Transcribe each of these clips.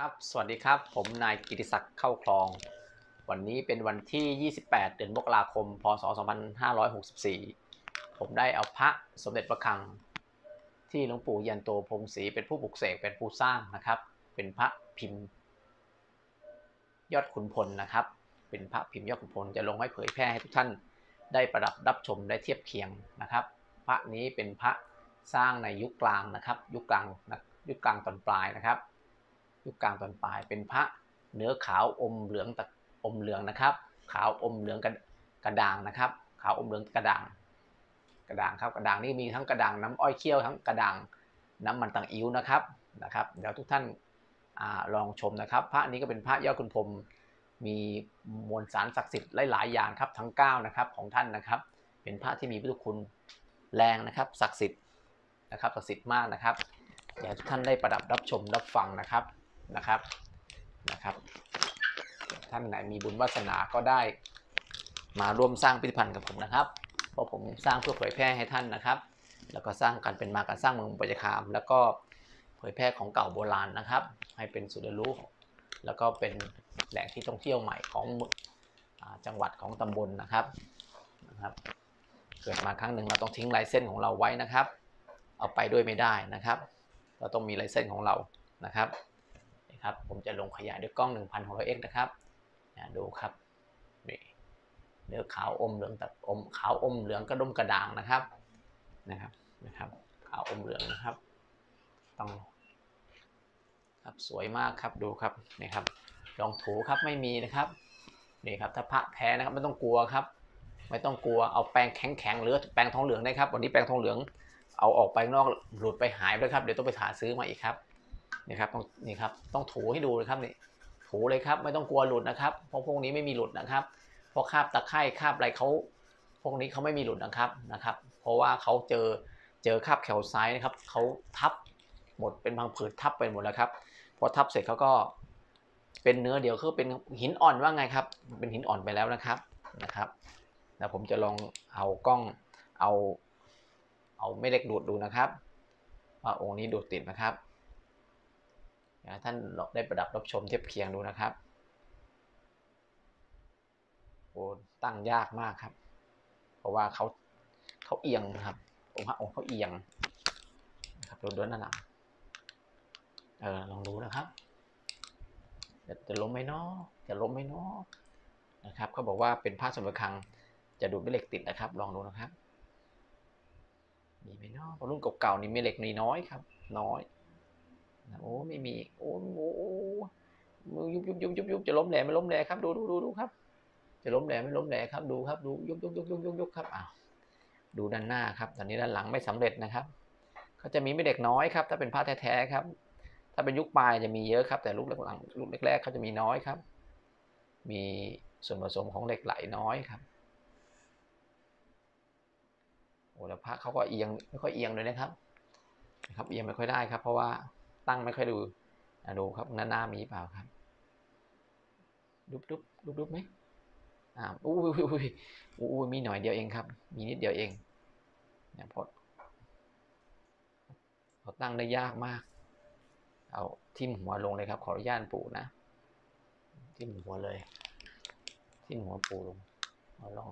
ครับ สวัสดีครับ ผมนายกิติศักดิ์เข้าคลอง วันนี้เป็นวันที่ 28 เดือนมกราคม พศ 2564 ผมได้เอาพระสมเด็จพระคัง ที่หลวงปู่ยันโตพรมศรีเป็นผู้ปลุกเสกเป็นผู้สร้างนะครับ เป็นพระพิมพ์ ยอดขุนพลนะครับ เป็นพระพิมพ์ยอดขุนพลจะลงให้เผยแพร่ให้ทุกท่านได้ประดับรับชมได้เทียบเคียงนะครับ พระนี้เป็นพระสร้างในยุคกลางนะครับ ยุคกลางยุคกลางตอนปลายนะครับ ยุคกลางตอนปลาย เป็นพระเนื้อขาวอมเหลืองตะอมเหลืองนะครับ ขาวอมเหลืองกระกระด่างนะครับ ขาวอมเหลืองกระด่าง กระด่างครับกระด่างนี่มีทั้งกระด่างน้ำอ้อยเคี่ยวทั้งกระด่างน้ำมันต่างอิ้วนะครับนะครับ เดี๋ยวทุกท่านอลองชมนะครับ พระนี้ก็เป็นพระยอดคุณพรมมีมวลสารศักดิ์สิทธิ์หลายๆอย่างครับทั้ง9นะครับของท่านนะครับ เป็นพระที่มีพุทธคุณแรงนะครับศักดิ์สิทธิ์นะครับศักดิ์สิทธิ์มากนะครับอยากให้ทุกท่านได้ประดับรับชมรับฟังนะครับ นะครับนะครับ ท่านไหนมีบุญวาสนาก็ได้มาร่วมสร้างพิพิธภัณฑ์กับผมนะครับ เพราะผมสร้างเพื่อเผยแพร่ให้ท่านนะครับ แล้วก็สร้างการเป็นมาการสร้างเมืองปัจจคาม แล้วก็เผยแพร่ของเก่าโบราณนะครับ ให้เป็นศูนย์เรียนรู้ แล้วก็เป็นแหล่งที่ท่องเที่ยวใหม่ของอจังหวัดของตำบลนะครับนะครับ เกิดมาครั้งหนึ่งเราต้องทิ้งลายเส้นของเราไว้นะครับ เอาไปด้วยไม่ได้นะครับ เราต้องมีลายเส้นของเรานะครับ ครับผมจะลงขยายด้วยกล้อง 1600x นะครับนะดูครับนี่เนื้อขาวอมเหลืองแต่อมขาวอมเหลืองกระดมกระด่างนะครับนะครับนะครับ ขาวอมเหลืองนะครับ ต้องครับสวยมากครับดูครับนี่ครับลองถูครับไม่มีนะครับนี่ครับถ้าพระแท้นะครับไม่ต้องกลัวครับ ไม่ต้องกลัวเอาแปรงแข็งๆหรือแปรงทองเหลืองได้ครับวันนี้แปรงทองเหลืองเอาออกไปนอกหลุดไปหายไปครับเดี๋ยวต้องไปหาซื้อมาอีกครับ นี่ครับต้องนี่ครับต้องถูให้ดูเลยครับนี่ถูเลยครับไม่ต้องกลัวหลุดนะครับ เพราะพวกนี้ไม่มีหลุดนะครับเพราะคาบตะไคร่คาบอะไรเขาพวกนี้เขาไม่มีหลุดนะครับนะครับ เพราะว่าเขาเจอเจอคาบแคลไซต์นะครับเขาทับหมดเป็นพังผืดทับไปหมดแล้วครับพอทับเสร็จเขาก็เป็นเนื้อเดียวคือเป็นหินอ่อนว่าไงครับ เป็นหินอ่อนไปแล้วนะครับนะครับแล้วผมจะลองเอากล้องเอา เอาไม่เล็กดูดดูนะครับว่าองค์นี้ดูดติดนะครับ อยากให้ท่านได้ประดับรับชมเทียบเคียงดูนะครับโอ้ตั้งยากมากครับ เพราะว่าเขาเขาเอียงนะครับองค์พระองค์เขาเอียงนะครับดูด้วยนั่นนะเออลองดูนะครับจะจะล้มไหมเนาะจะล้มไหมเนาะนะครับเขาบอกว่าเป็นผ้าสมบัติคลังจะดูดไม่เหล็กติดนะครับ ลองดูนะครับมีไหมเนาะเพราะรุ่นเก่าๆนี่มีเหล็กน้อยครับ น้อย โอ้ไม่มีโอ้โอ้มือยุบยุบยุบยุบยุบจะล้มแหลไม่ล้มแหลครับดูดูดูดูครับ จะล้มแหลไม่ล้มแหลครับดูครับดูยุบยุบยุบยุบยุบยุบครับอ้าวดูด้านหน้าครับ ตอนนี้ด้านหลังไม่สำเร็จนะครับเขาจะมีไม่เด็กน้อยครับ ถ้าเป็นผ้าแท้ๆครับ ถ้าเป็นยุคปลายจะมีเยอะครับ แต่ลูกหลังลูกแรกๆเขาจะมีน้อยครับ มีส่วนผสมของเหล็กไหลน้อยครับโอ้แล้วพระเขาก็เอียงไม่ค่อยเอียงเลยนะครับนะครับเอียงไม่ค่อยได้ครับ เพราะว่า ตั้งไม่ค่อยดูดูครับหน้าหน้ามีเปล่าครับดุบดุบดุบดุบไหมอ่าอู้ยอู้ยอู้ยมีหน่อยเดียวเองครับ มีนิดเดียวเองเนี่ยพอพอตั้งได้ยากมาก เอาทิ่มหัวลงเลยครับ ขออนุญาตปู่นะ ทิ่มหัวเลย ทิ่มหัวปู่ลงลอง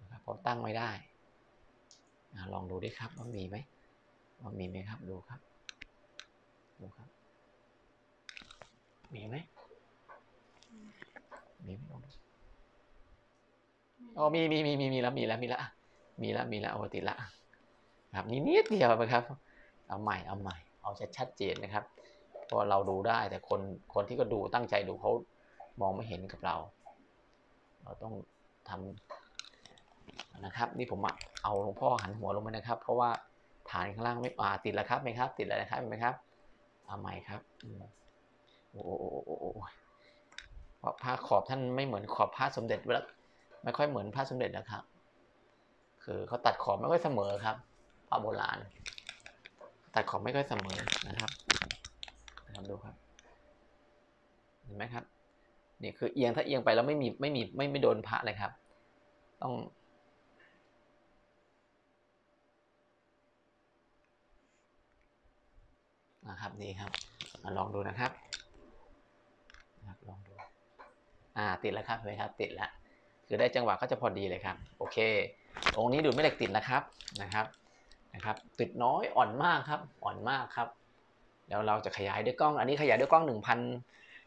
นะครับพอตั้งไม่ได้อลองดูดิครับว่ามีไหมว่ามีไหมครับดูครับ ดูครับมีไหมมีไหมลองดูอ๋อมีมีมีมีมีแล้วมีแล้วมีแล้วมีแล้วมีแล้วเอาติดละครับนี่นิดเดียวนะครับ เอาใหม่เอาใหม่ เอาชัดชัดเจนนะครับเพราะเราดูได้แต่คนคนที่ก็ดูตั้งใจดูเขามองไม่เห็นกับเรา เราต้องทำนะครับ นี่ผมเอาหลวงพ่อหันหัวลงไปนะครับ เพราะว่าฐานข้างล่างไม่อ่าติดแล้วครับไหมครับ ติดแล้วนะครับเห็นไหมครับ เอาใหม่ครับ โอ้โหโอ้โหโอ้โหเพราะผ้าขอบท่านไม่เหมือนขอบผ้าสมเด็จเวลาไม่ค่อยเหมือนผ้าสมเด็จนะครับ คือเขาตัดขอบไม่ค่อยเสมอครับผ้าโบราณ ตัดขอบไม่ค่อยเสมอนะครับนะครับดูครับ เห็นไหมครับ นี่คือเอียงถ้าเอียงไปแล้วไม่มีไม่มีไม่ไม่โดนพระเลยครับ ต้อง นะครับนี่ครับมาลองดูนะครับอ่าติดแล้วครับเห็นไหมครับ ติดแล้วคือได้จังหวะก็จะพอดีเลยครับ โอเคองค์นี้ดูดไม่เหล็กติดนะครับนะครับนะครับ ติดน้อยอ่อนมากครับ อ่อนมากครับ แล้วเราจะขยายด้วยกล้อง อันนี้ขยายด้วยกล้อง 1,000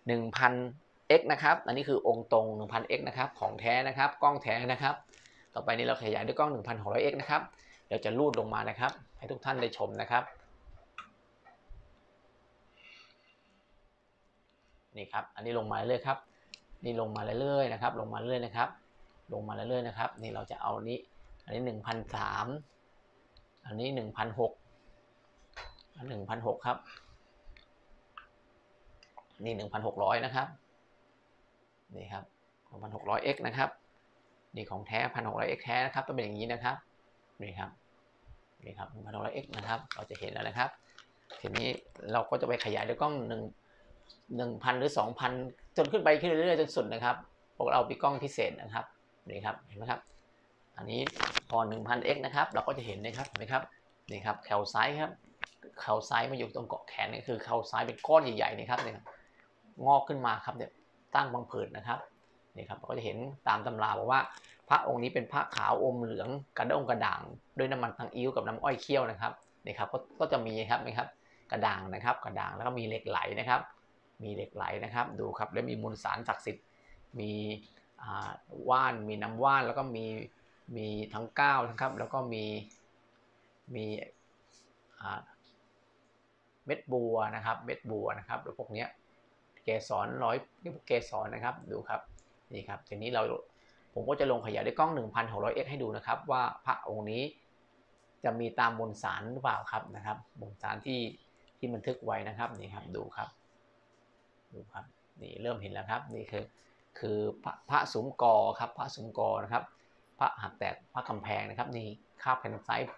1,000 x นะครับ อันนี้คือองค์ตรง 1,000 x นะครับของแท้นะครับ กล้องแท้นะครับ ต่อไปนี้เราขยายด้วยกล้อง 1,600 x นะครับเดี๋ยวจะลูดลงมานะครับ ให้ทุกท่านได้ชมนะครับ นี่ครับ อันนี้ลงมาเรื่อยครับ นี่ลงมาเรื่อยๆนะครับ ลงมาเรื่อยนะครับ ลงมาเรื่อยๆนะครับ นี่เราจะเอานี้ อันนี้หนึ่งพันสามอันนี้หนึ่งพันหกอันหนึ่งพันหกครับ นี่หนึ่งพันหกร้อยนะครับ นี่ครับหนึ่งพันหกร้อย x นะครับ นี่ของแท้พันหกร้อย x แท้นะครับต้องเป็นอย่างนี้นะครับ นี่ครับ นี่ครับหนึ่งพันหกร้อย x นะครับ เราจะเห็นแล้วนะครับทีนี้เราก็จะไปขยายด้วยกล้องหนึ่ง หนึ่งพันหรือสองพันจนขึ้นไปขึ้นเรื่อยๆจนสุดนะครับพวกเรามีกล้องพิเศษนะครับนี่ครับเห็นไหมครับ อันนี้พอ 1000x นะครับ เราก็จะเห็นนะครับเห็นไหมครับนี่ครับแคลไซด์ครับแคลไซด์มาอยู่ตรงเกาะแขนนี่คือแคลไซด์เป็นก้อนใหญ่ๆนี่ครับเนี่ยงอกขึ้นมาครับเนี่ยตั้งบางผืนนะครับนี่ครับเราก็จะเห็นตามตำราบอกว่าพระองค์นี้เป็นพระขาวอมเหลืองกระด้งกระด่างด้วยน้ำมันทางอิ้วกับน้ำอ้อยเคี่ยวนะครับนี่ครับก็ก็จะมีครับนะครับกระด่างนะครับ กระด่างแล้วก็มีเหล็กไหลนะครับ มีเหล็กไหลนะครับ ดูครับแล้วมีมวลสารศักดิ์สิทธิ์ มีว่าน มีน้ำว่าน แล้วก็มีมีทั้งก้านะครับ แล้วก็มีมีเม็ดบัวนะครับ เม็ดบัวนะครับหรือพวกเนี้ยเกสรร้อยนี่พวกเกสรนะครับ ดูครับ นี่ครับ ทีนี้เราผมก็จะลงขยายด้วยกล้อง 1,600x ให้ดูนะครับ ว่าพระองค์นี้จะมีตามมวลสารหรือเปล่าครับนะครับมวลสารที่ที่บันทึกไว้นะครับ นี่ครับ ดูครับ ดูครับนี่เริ่มเห็นแล้วครับนี่คือคือพระพระสุมกอครับพระสุมกอนะครับ พระหักแตกพระกำแพงนะครับนี่คาบแผ่นไซส์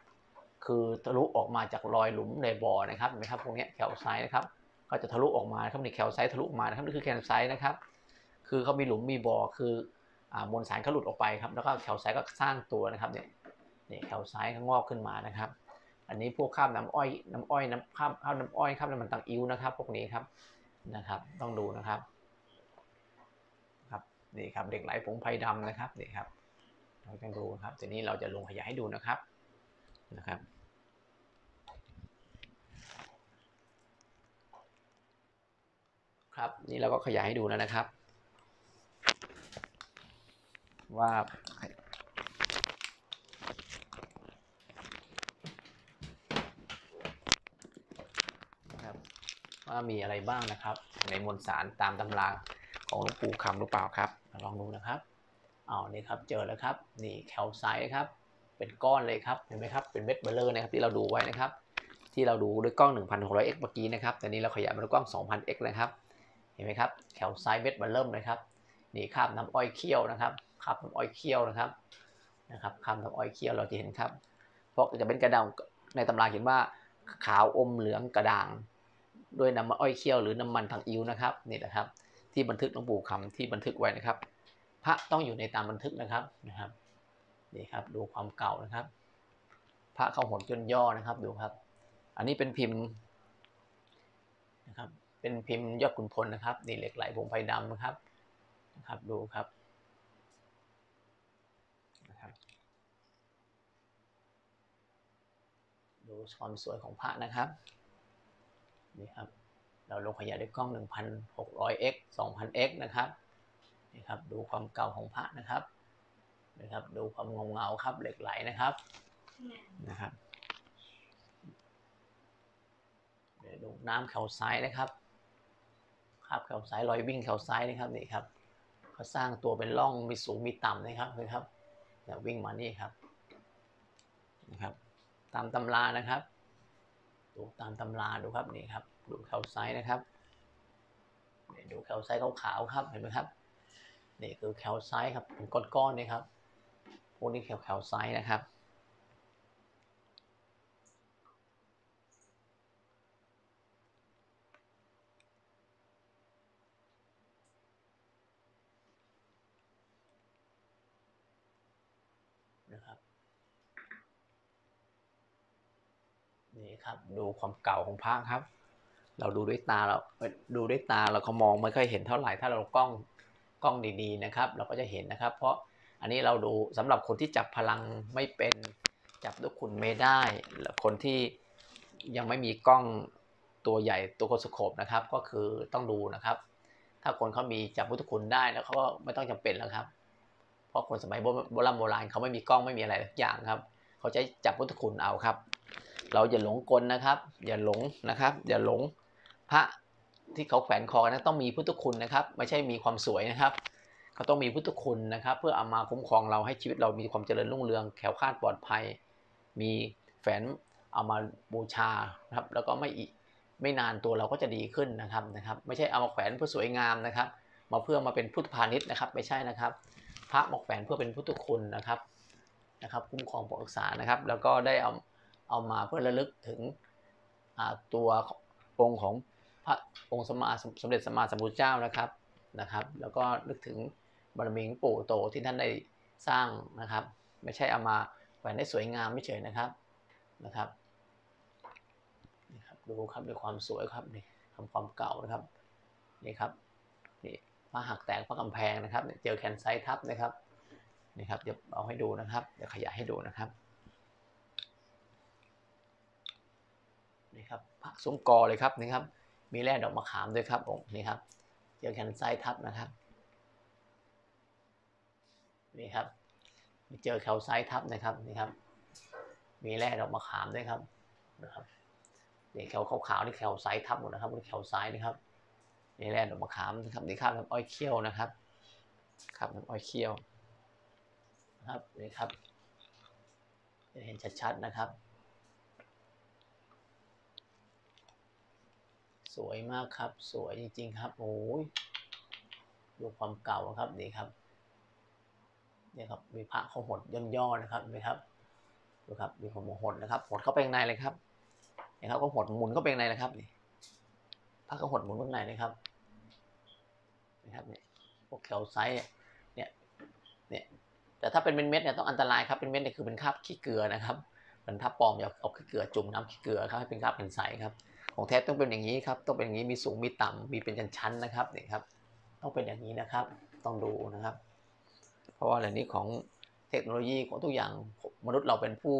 คือทะลุออกมาจากรอยหลุมในบ่อนะครับเห็นไหมครับพวกนี้แคลไซด์นะครับก็จะทะลุออกมาครับนี่แคลไซด์ทะลุมานะครับนี่คือแคลไซด์นะครับ คือเขามีหลุมมีบ่อคืออมวลสารเขาหลุดออกไปครับแล้วก็แคลไซด์ก็สร้างตัวนะครับเนี่ยนี่แคลไซด์เขางอกขึ้นมานะครับ อันนี้พวกข้ามน้ำอ้อยน้ำอ้อยน้ำข้ามข้าวน้ำอ้อยข้ามน้ำมันตังอิ้วนะครับ พวกนี้ครับ นะครับ ต้องดูนะครับ ครับนี่ครับเด็กไหลผงไพดำนะครับนี่ครับเราต้องดูครับทีนี้เราจะลงขยายให้ดูนะครับนะครับครับนี่เราก็ขยายให้ดูแล้วนะครับ ว่านะครับ ว่ามีอะไรบ้างนะครับ ในมวลสารตามตำราของหลวงปู่คำหรือเปล่าครับ ลองดูนะครับเอานี่ครับเจอแล้วครับ นี่แคลไซต์ครับ เป็นก้อนเลยครับเห็นไหมครับเป็นเม็ดเบลเลอร์นะครับที่เราดูไว้นะครับ ที่เราดูด้วยกล้อง 1,600x เมื่อกี้นะครับแต่นี้เราขยายมาด้วยกล้อง 2,000x นะครับ เห็นไหมครับแคลไซต์เม็ดเบลเลอร์นะครับนี่คราบน้ำอ้อยเคี่ยวนะครับคราบน้ำอ้อยเคี่ยวนะครับนะครับคราบน้ำอ้อยเคี่ยวเราจะเห็นครับเพราะจะเป็นกระด่างในตำราเขียนว่าขาวอมเหลืองกระด่าง ด้วยน้ำมันอ้อยเคี่ยวหรือน้ำมันตังอิ๊วนะครับนี่แหละครับ ที่บันทึกหลวงปู่คำที่บันทึกไว้นะครับ พระต้องอยู่ในตามบันทึกนะครับนะครับนี่ครับดูความเก่านะครับ พระเข้าหดจนย่อนะครับดูครับ อันนี้เป็นพิมพ์นะครับเป็นพิมพ์ยอดขุนพลนะครับนี่เหล็กไหลผงไฟดำนะครับนะครับดูครับนะครับดูความสวยของพระนะครับ นี่ครับเราลงขยายด้วยกล้อง 1,600x 2,000x นะครับนี่ครับดูความเก่าของพระนะครับนะครับดูความเงาเงาครับเหล็กไหลนะครับนะครับเดี๋ยวดูน้ำแคลไซด์นะครับคราบแคลไซด์รอยวิ่งแคลไซด์นะครับนี่ครับเขาสร้างตัวเป็นร่องมีสูงมีต่ำนะครับนี่ครับเนี่ยวิ่งมานี่ครับนะครับตามตำรานะครับ ดูตามตำราดูครับนี่ครับ ดูแคลไซด์นะครับนี่ดูแคลไซด์ขาวๆครับเห็นไหมครับนี่คือแคลไซด์ครับเป็นก้อนๆนี่ครับพวกนี้แคลแคลไซด์นะครับ นี่ครับ ดูความเก่าของพระครับ เราดูด้วยตาเราดูด้วยตาเราเขามองไม่ค่อยเห็นเท่าไหร่ถ้าเรากล้องกล้องดีๆนะครับ เราก็จะเห็นนะครับ เพราะอันนี้เราดูสำหรับคนที่จับพลังไม่เป็นจับลูกขุนไม่ได้คนที่ยังไม่มีกล้องตัวใหญ่ตัวโคสโคปนะครับ ก็คือต้องดูนะครับ ถ้าคนเขามีจับพุทธคุณได้แล้วเขาก็ไม่ต้องจำเป็นแล้วครับ เพราะคนสมัยโบราณโบราณเขาไม่มีกล้องไม่มีอะไรทุกอย่างครับ เขาจะจับพุทธคุณเอาครับ เราอย่าหลงกลนะครับ อย่าหลงนะครับ อย่าหลงพระที่เขาแขวนคอนะต้องมีพุทธคุณนะครับ ไม่ใช่มีความสวยนะครับเขาต้องมีพุทธคุณนะครับ เพื่อเอามาคุ้มครองเราให้ชีวิตเรามีความเจริญรุ่งเรืองแข็งคลาดปลอดภัย มีแฝนเอามาบูชานะครับ แล้วก็ไม่ไม่นานตัวเราก็จะดีขึ้นนะครับนะครับ ไม่ใช่เอามาแขวนเพื่อสวยงามนะครับ มาเพื่อมาเป็นพุทธพาณิชย์นะครับ ไม่ใช่นะครับ พระมาแขวนเพื่อเป็นพุทธคุณนะครับนะครับ คุ้มครองปรักษานะครับ แล้วก็ได้เอา เอามาเพื่อระลึกถึงตัวองค์ของพระองค์สมมาสมเด็จสมมาสัมพุทธเจ้านะครับนะครับ แล้วก็นึกถึงบารมีของปู่โตที่ท่านได้สร้างนะครับ ไม่ใช่เอามาแขวนให้สวยงามไม่เฉยนะครับนะครับนี่ครับดูครับด้วยความสวยครับนี่ทำความเก่านะครับนี่ครับนี่พระหักแตกพระกำแพงนะครับเจอแคนไซทับนะครับนี่ครับเดี๋ยวเอาให้ดูนะครับเดี๋ยวขยายให้ดูนะครับ นี่ครับพระซุ้มกอเลยครับนี่ครับ มีแร่ดอกมะขามด้วยครับองนี่ครับเจอแคนไซต์ทับนะครับนี่ครับเจอแคลไซต์ทับนะครับนี่ครับ มีแร่ดอกมะขามด้วยครับนะครับนี่แคลขาวๆนี่แคลไซต์ทับหมดนะครับนี่แคลไซต์นะครับนี่แร่ดอกมะขามนะครับนี่ครับน้ำอ้อยเคี่ยวนะครับครับน้ำอ้อยเคี่ยวนะครับนี่ครับจะเห็นชัดๆนะครับ สวยมากครับ สวยจริง ๆ ครับโอ้ยดูความเก่าครับนี่ครับเนี่ยครับมีพระเขาหดย่อๆนะครับเห็นไหมครับดูครับมีความหดนะครับหดเข้าไปข้างในเลยครับเนี่ครับก็หดหมุนเข้าไปข้างในเลยครับนี่พระก็หดหมุนข้างในเลยครับนะครับเนี่ยพวกแคลไซต์เนี่ยเนี่ยแต่ถ้าเป็นเม็ดเนี่ยต้องอันตรายครับเป็นเม็ดเนี่ยคือเป็นคราบขี้เกลือนะครับมันถ้าปลอมอย่าเอาขี้เกลือจุ่มน้ำขี้เกลือครับให้เป็นคราบเป็นใสครับ ของแท้ต้องเป็นอย่างนี้ครับต้องเป็นอย่างนี้มีสูงมีต่ำมีเป็นชั้นๆนะครับนี่ครับ ต้องเป็นอย่างนี้นะครับ ต้องดูนะครับ เพราะว่าอะไรนี้ของเทคโนโลยีของทุกอย่างมนุษย์เราเป็นผู้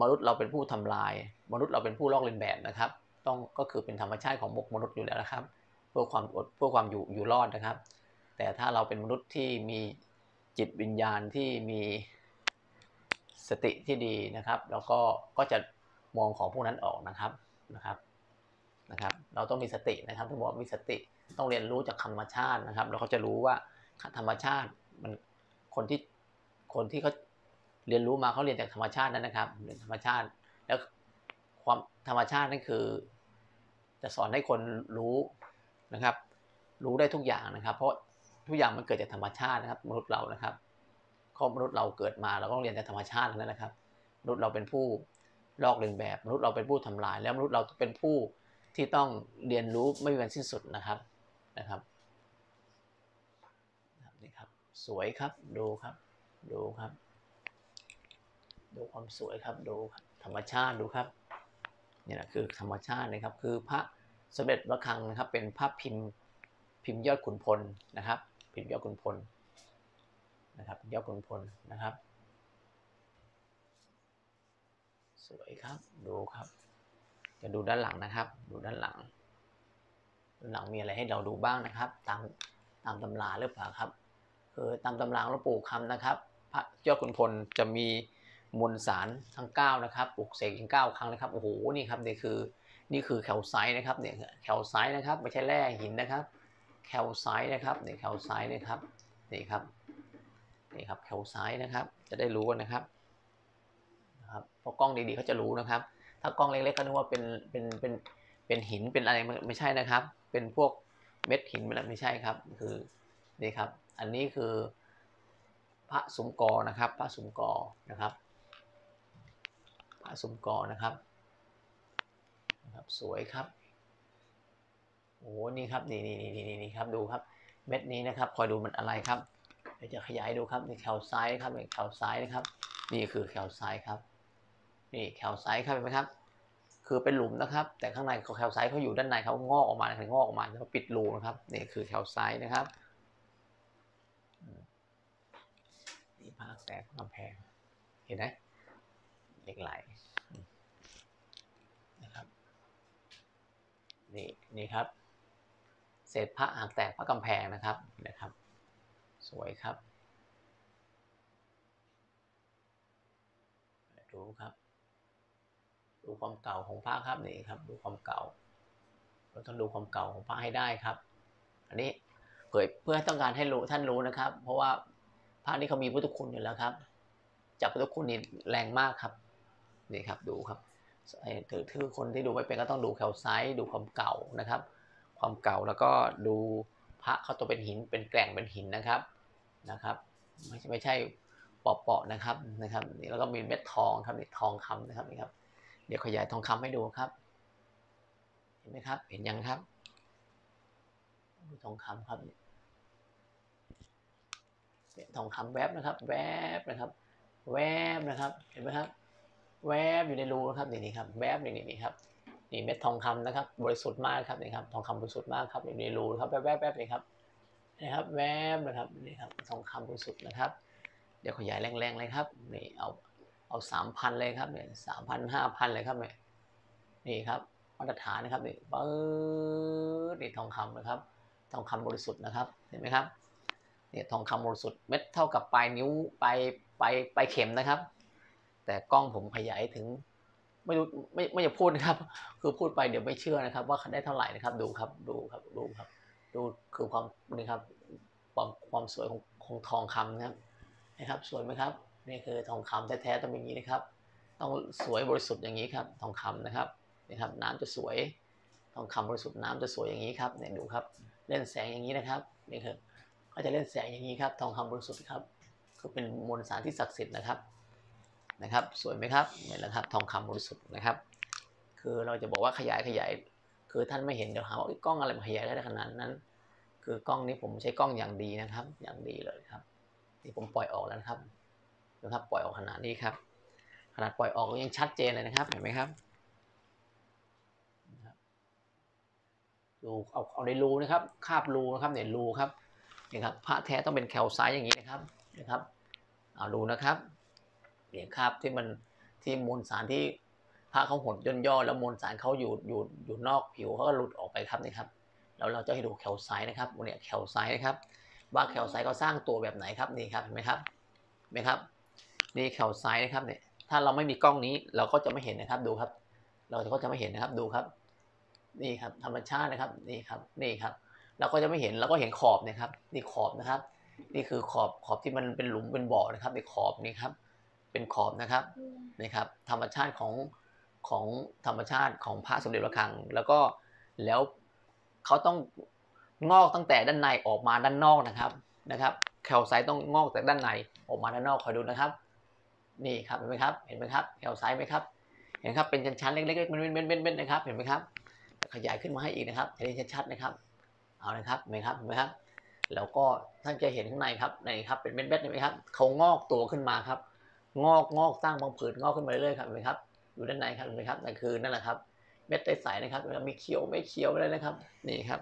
มนุษย์เราเป็นผู้ทำลาย มนุษย์เราเป็นผู้ลอกเลียนแบบนะครับ ต้องก็คือเป็นธรรมชาติของมนุษย์อยู่แล้วนะครับ เพื่อความอดเพื่อความอยู่อยู่รอดนะครับ แต่ถ้าเราเป็นมนุษย์ที่มีจิตวิญญาณที่มีสติที่ดีนะครับ แล้วก็ก็จะมองของพวกนั้นออกนะครับ นะครับนะครับ เราต้องมีสตินะครับทุกบอกมีสติต้องเรียนรู้จากธรรมชาตินะครับ เราก็จะรู้ว่าธรรมชาติมันคนที่คนที่เขาเรียนรู้มาเขาเรียนจากธรรมชาตินั้นนะครับเรียนธรรมชาติ แล้วความธรรมชาตินั่นคือ จะสอนให้คนรู้นะครับ รู้ได้ทุกอย่างนะครับ เพราะทุกอย่างมันเกิดจากธรรมชาตินะครับ มนุษย์เรานะครับข้อมนุษย์เราเกิดมาเราก็ต้องเรียนจากธรรมชาตินั้นนะครับ มนุษย์เราเป็นผู้ ลอกเลียนแบบมนุษย์เราเป็นผู้ทำลาย แล้วมนุษย์เราเป็นผู้ที่ต้องเรียนรู้ไม่มีวันสิ้นสุดนะครับนะครับนี่ครับสวยครับดูครับดูครับ ดูความสวยครับดูธรรมชาติดูครับนี่แหละคือธรรมชาตินะครับ คือพระสมเด็จพระคังนะครับเป็นพระพิมพ์พิมพ์ยอดขุนพลนะครับ พิมพ์ยอดขุนพลนะครับยอดขุนพลนะครับ สวยครับ ดูครับ จะดูด้านหลังนะครับ ดูด้านหลังด้านหลังมีอะไรให้เราดูบ้างนะครับ ตามตามตำราหรือเปล่าครับคือตามตำราหลวงปู่คำนะครับ พระยอดขุนพลจะมีมวลสารทั้ง 9 นะครับปลุกเสกถึง 9 ครั้งนะครับ โอ้โห นี่ครับนี่คือ นี่คือแคลไซต์นะครับ เนี่ยแคลไซต์นะครับ ไม่ใช่แร่หินนะครับ แคลไซต์นะครับ เนี่ยแคลไซต์นะครับ นี่ครับ นี่ครับ แคลไซต์นะครับ จะได้รู้นะครับ ครับเพราะกล้องดีๆเขาจะรู้นะครับ ถ้ากล้องเล็กๆก็นึกว่าเป็นเป็นเป็นเป็นหินเป็นอะไรไม่ใช่นะครับ เป็นพวกเม็ดหินอะไรไม่ใช่ครับ คือนี่ครับ อันนี้คือพระสมกอนะครับ พระสมกอนะครับ พระสมกอนะครับนะครับ สวยครับโอ้นี่ครับนี่นี่นี่นี่นี่ครับดูครับ เม็ดนี้นะครับ คอยดูมันอะไรครับเดี๋ยวจะขยายดูครับนี่แคลไซด์ครับนี่แคลไซด์นะครับ นี่คือแคลไซด์ครับ นี่แคลไซต์ครับเห็นไหมครับ คือเป็นหลุมนะครับ แต่ข้างในเขาแคลไซต์เขาอยู่ด้านในเขางอกออกมาถึงงอกออกมาแล้วปิดรูนะครับนี่คือแคลไซต์นะครับนี่ภาคแสกกำแพงเห็นไหมเหล็กไหลนะครับนี่นี่ครับเศษพระหักแตกพระกำแพงนะครับนะครับ สวยครับ ดูครับ ดูความเก่าของพระครับนี่ครับ ดูความเก่า เราต้องดูความเก่าของพระให้ได้ครับ อันนี้เผยเพื่อต้องการให้รู้ท่านรู้นะครับ เพราะว่าพระนี่เขามีพุทธคุณอยู่แล้วครับจับพุทธคุณนี่แรงมากครับนี่ครับดูครับถือถือคนที่ดูไม่เป็นก็ต้องดูแคลไซต์ดูความเก่านะครับ ความเก่าแล้วก็ดูพระเขาตัวเป็นหินเป็นแกร่งเป็นหินนะครับนะครับ ไม่ใช่ไม่ใช่เปาะๆนะครับนะครับนี่แล้วก็มีเม็ดทองครับนี่ทองคำนะครับนี่ครับ เดี๋ยวขยายทองคำให้ดูครับ เห็นไหมครับ เห็นยังครับ ดูทองคำครับเนี่ยทองคำแวบนะครับ แวบนะครับ แวบนะครับ เห็นไหมครับ แวบอยู่ในรูนะครับนี่นี่ครับ แวบนี่นี่ครับ นี่เม็ดทองคำนะครับ บริสุทธิ์มากครับนี่ครับ ทองคำบริสุทธิ์มากครับอยู่ในรูครับแวบแวบแวบนี่ครับนะครับแวบนะครับนี่ครับทองคำบริสุทธิ์นะครับ เดี๋ยวขยายแรงๆเลยครับนี่เอา เอาสามพันเลยครับเนี่ยสามพันห้าพันเลยครับเนี่ยนี่ครับมาตรฐานนะครับนี่ปื๊ดนี่ทองคำนะครับ ทองคำบริสุทธิ์นะครับเห็นไหมครับเนี่ยทองคำบริสุทธิ์เม็ดเท่ากับปลายนิ้วปลายปลายปลายเข็มนะครับ แต่กล้องผมขยายถึงไม่รู้ไม่ไม่จะพูดนะครับ คือพูดไปเดี๋ยวไม่เชื่อนะครับ ว่าได้เท่าไหร่นะครับดูครับดูครับดูครับ ดูคือความนี่ครับความความสวยของของทองคำนะครับนะครับ สวยไหมครับ นี่คือทองคำแท้ๆต้องเป็นอย่างนี้นะครับ ต้องสวยบริสุทธิ์อย่างนี้ครับ ทองคำนะครับนะครับ น้ำจะสวย ทองคำบริสุทธิ์น้ำจะสวยอย่างนี้ครับเนี่ยดูครับ เล่นแสงอย่างนี้นะครับนี่คือเขาจะเล่นแสงอย่างนี้ครับ ทองคำบริสุทธิ์ครับคือเป็นมวลสารที่ศักดิ์สิทธิ์นะครับนะครับ สวยไหมครับเนี่ยแหละครับ ทองคำบริสุทธิ์นะครับ คือเราจะบอกว่าขยายขยาย คือท่านไม่เห็นเดี๋ยวหาว่ากล้องอะไรมาขยายได้ขนาดนั้น คือกล้องนี้ผมใช้กล้องอย่างดีนะครับ อย่างดีเลยครับนี่ผมปล่อยออกแล้วครับ นะครับปล่อยออกขนาดนี้ครับ ขนาดปล่อยออกยังชัดเจนเลยนะครับ เห็นไหมครับดูเอาเอาในรูนะครับ คาบรูนะครับเนี่ยรูครับนี่ครับพระแท้ต้องเป็นแคลไซต์อย่างนี้นะครับนะครับ เอาดูนะครับเนี่ยคาบที่มันที่มวลสารที่พระเขาหดย่นย่อแล้วมวลสารเขาอยู่อยู่อยู่นอกผิวเขาก็หลุดออกไปครับนี่ครับแล้วเราจะให้ดูแคลไซต์นะครับเนี่ยแคลไซต์นะครับ ว่าแคลไซต์เขาสร้างตัวแบบไหนครับนี่ครับเห็นไหมครับเห็นไหมครับ นี่แคลไซต์นะครับเนี่ยถ้าเราไม่มีกล้องนี้เราก็จะไม่เห็นนะครับดูครับ เราก็จะไม่เห็นนะครับดูครับ นี่ครับธรรมชาตินะครับนี่ครับนี่ครับ เราก็จะไม่เห็นเราก็เห็นขอบนะครับ นี่ขอบนะครับ นี่คือขอบขอบที่มันเป็นหลุมเป็นบ่อนะครับในขอบนี่ครับ เป็นขอบนะครับนี่ครับ ธรรมชาติของของธรรมชาติของพระสมเด็จพระคัง แล้วก็แล้วเขาต้องงอกตั้งแต่ด้านในออกมาด้านนอกนะครับนะครับแคลไซต์ต้องงอกจากด้านในออกมาด้านนอกคอยดูนะครับ นี่ครับเห็นไหมครับเห็นไหมครับแคลไซต์ไหมครับเห็นครับเป็นชั้นๆเล็กๆมันเป็นๆๆนะครับเห็นไหมครับขยายขึ้นมาให้อีกนะครับจะได้ชัดๆนะครับเอานะครับเห็นไหมครับเห็นไหมครับแล้วก็ท่านจะเห็นข้างในครับในครับเป็นเม็ดๆเห็นไหมครับเขางอกตัวขึ้นมาครับ งอกงอกสร้างบางผืนงอกขึ้นมาเรื่อยๆครับเห็นไหมครับอยู่ด้านในครับเห็นไหมครับนั่นคือนั่นแหละครับเม็ดใสๆนะครับมีเขียวไม่เขียวอะไรนะครับนี่ครับ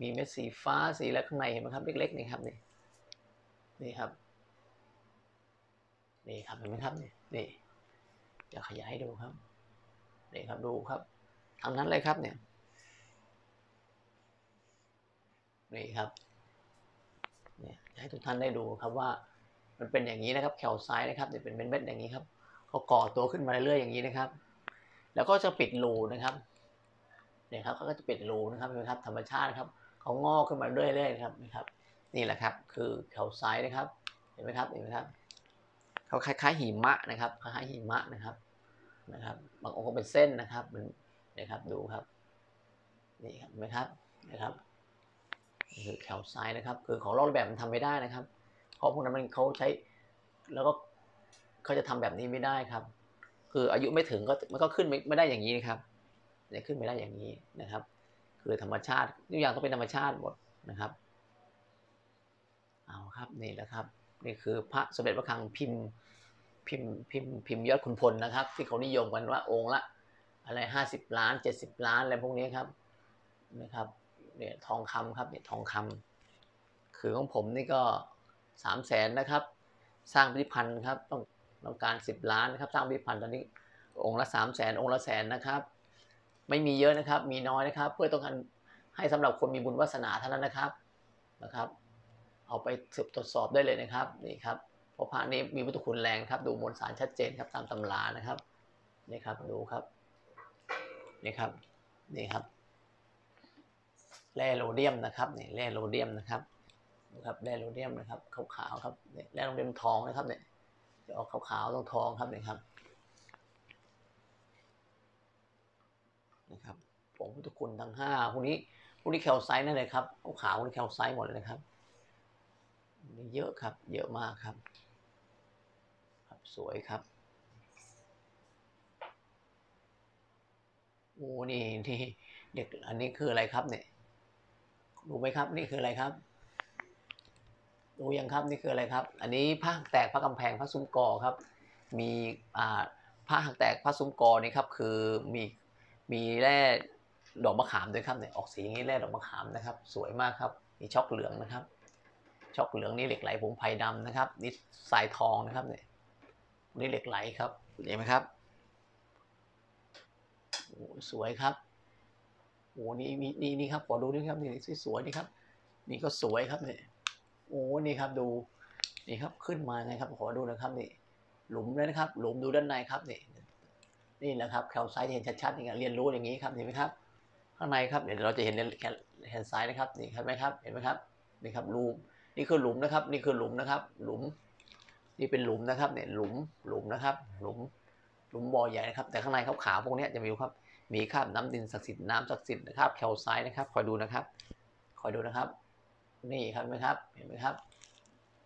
มีเม็ดสีฟ้าสีแล้วข้างในเห็นไหมครับเล็กๆนี่ครับนี่นี่ครับ นี่ครับเห็นไหมครับนี่นี่จะขยายให้ดูครับนี่ครับดูครับทางนั้นเลยครับเนี่ยนี่ครับเนี่ยให้ทุกท่านได้ดูครับว่ามันเป็นอย่างนี้นะครับแคลไซด์นะครับจะเป็นเม็ดๆอย่างนี้ครับเขาก่อตัวขึ้นมาเรื่อยๆอย่างนี้นะครับ แล้วก็จะปิดรูนะครับเนี่ยครับเขาก็จะปิดรูนะครับเห็นไหมครับธรรมชาติครับเขางอกขึ้นมาเรื่อยๆครับนะครับ นี่แหละครับคือแคลไซด์นะครับเห็นไหมครับเห็นไหมครับ เขาคล้ายๆหิมะนะครับคล้ายๆหิมะนะครับนะครับบางองค์ก็เป็นเส้นนะครับมันนะครับดูครับนี่ครับไหมครับนะครับคือแคลไซด์นะครับ คือของลอกแบบมันทำไม่ได้นะครับ เพราะพวกนั้นมันเขาใช้แล้วก็เขาจะทำแบบนี้ไม่ได้ครับ คืออายุไม่ถึงก็มันก็ขึ้นไม่ไม่ได้อย่างนี้นะครับเนี่ยขึ้นไม่ได้อย่างนี้นะครับ คือธรรมชาติทุกอย่างต้องเป็นธรรมชาติหมดนะครับ เอาครับนี่แหละครับ นี่คือพระสมเด็จพระคังพิมพ์พิมพ์พิมพ์พิมพ์ยอดขุนพลนะครับ ที่เขานิยมกันว่าองค์ละอะไรห้าสิบล้านเจ็ดสิบล้านอะไรพวกนี้ครับนะครับเนี่ยทองคำครับเนี่ยทองคำคือของผมนี่ก็สามแสนนะครับ สร้างพิพิธภัณฑ์ครับต้องต้องการสิบล้านนะครับ สร้างพิพิธภัณฑ์ตอนนี้องค์ละสามแสนองค์ละแสนนะครับ ไม่มีเยอะนะครับ มีน้อยนะครับ เพื่อต้องการให้สำหรับคนมีบุญวาสนาเท่านั้นนะครับนะครับ เอาไปสืบตรวจสอบได้เลยนะครับนี่ครับเพราะพระนี้มีพุทธคุณแรงครับ ดูมวลสารชัดเจนครับตามตำรานะครับนี่ครับดูครับนี่ครับนี่ครับแร่โรเดียมนะครับนี่แร่โรเดียมนะครับนะครับแร่โรเดียมนะครับขาวๆครับนี่แร่โรเดียมทองนะครับเนี่ยจะออกขาวๆตรงทองครับนี่ครับนะครับผงพุทธคุณทั้งห้าพวกนี้พวกนี้แคลไซต์นั่นเลยครับขาวๆพวกนี้แคลไซต์หมดเลยนะครับ นี่เยอะครับ เยอะมากครับ ครับสวยครับโอ้นี่นี่เด็กอันนี้คืออะไรครับเนี่ยดูไหมครับนี่คืออะไรครับดูยังครับนี่คืออะไรครับ อันนี้ผ้าหักแตกผ้ากำแพงผ้าซุ้มกอครับ มีอ่าผ้าหักแตกผ้าซุ้มกอนี่ครับคือมีมีแร่ดอกมะขามด้วยครับเนี่ยออกสีอย่างนี้แร่ดอกมะขามนะครับ สวยมากครับมีช็อกเหลืองนะครับ ช็อกเหลืองนี่เหล็กไหลผงไผ่ดำนะครับนี่สายทองนะครับเนี่ยนี่เหล็กไหลครับเห็นไหมครับโอ้สวยครับโอ้นี่นี่นี่นี่ครับขอดูด้วยครับนี่สวยนี่ครับ นี่ก็สวยครับเนี่ยโอ้นี่ครับดูนี่ครับขึ้นมาไงครับขอดูนะครับนี่หลุมเลยนะครับ หลุมดูด้านในครับนี่นี่แหละครับแคลไซต์เห็นชัดๆนี่เรียนรู้อย่างนี้ครับเห็นไหมครับ ข้างในครับเดี๋ยวเราจะเห็นแขนซ้ายนะครับนี่เห็นไหมครับเห็นไหมครับนี่ครับรู นี่คือหลุมนะครับ นี่คือหลุมนะครับ หลุม นี่เป็นหลุมนะครับ เนี่ยหลุมหลุมนะครับ หลุมหลุมบ่อใหญ่นะครับ แต่ข้างในขาวๆพวกนี้จะมีครับ มีคราบน้ำดินศักดิ์สิทธิ์น้ำศักดิ์สิทธิ์นะครับแคลไซต์นะครับ คอยดูนะครับ คอยดูนะครับ นี่ครับเห็นไหมครับ เห็นไหมครับ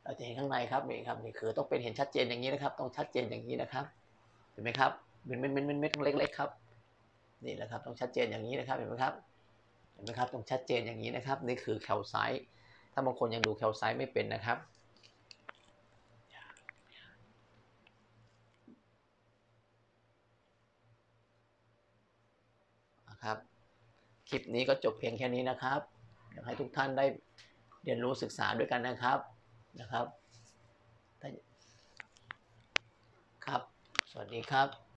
เราจะเห็นข้างในครับนี่ครับนี่คือต้องเป็นเห็นชัดเจนอย่างนี้นะครับ ต้องชัดเจนอย่างนี้นะครับ เห็นไหมครับเป็นเม็ดเม็ดเม็ดเม็ดเล็กๆครับ นี่แหละครับ ต้องชัดเจนอย่างนี้นะครับ เห็นไหมครับ เห็นไหมครับ ต้องชัดเจนอย่างนี้นะครับ นี่คือแคลไซต์ ถ้าบางคนยังดูแคลไซต์ไม่เป็นนะครับนะครับ คลิปนี้ก็จบเพียงแค่นี้นะครับอยากให้ทุกท่านได้เรียนรู้ศึกษาด้วยกันนะครับนะครับ ครับ สวัสดีครับ